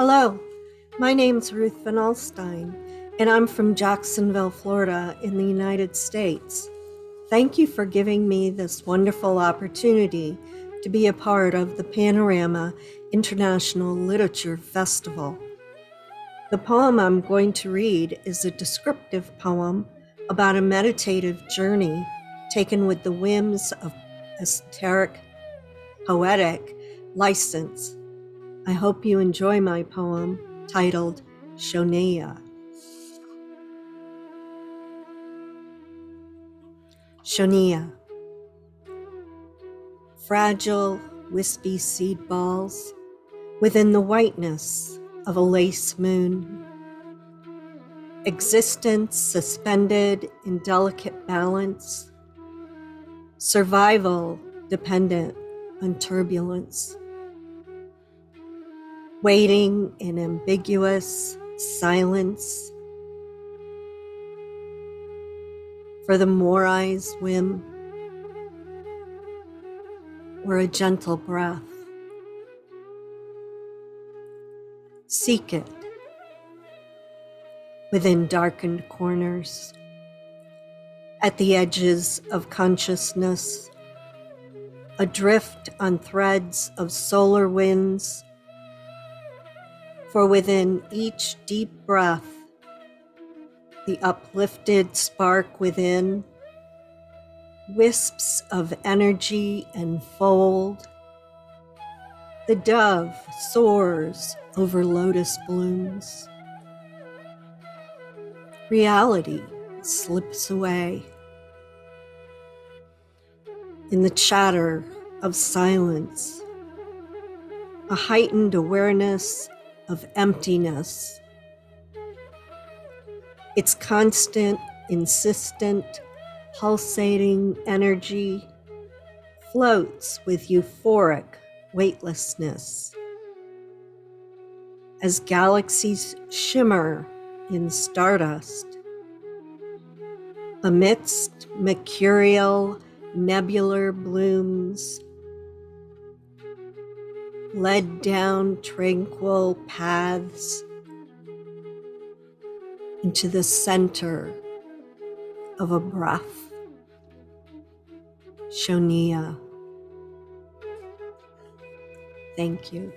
Hello, my name's Ruth Van Alstine, and I'm from Jacksonville, Florida, in the United States. Thank you for giving me this wonderful opportunity to be a part of the Panorama International Literature Festival. The poem I'm going to read is a descriptive poem about a meditative journey taken with the whims of esoteric, poetic license. I hope you enjoy my poem titled Shoonya. Shoonya. Fragile, wispy seed balls within the whiteness of a lace moon. Existence suspended in delicate balance. Survival dependent on turbulence. Waiting in ambiguous silence for the Moirai's whim or a gentle breath. Seek it within darkened corners, at the edges of consciousness, adrift on threads of solar winds. For within each deep breath, the uplifted spark within, wisps of energy enfold. The dove soars over lotus blooms reality slips away. In the chatter of silence, a heightened awareness of emptiness. Its constant, insistent, pulsating energy floats with euphoric weightlessness. As galaxies shimmer in stardust. Amidst mercurial nebular blooms, led down tranquil paths into the center of a breath. Shoonya. Thank you.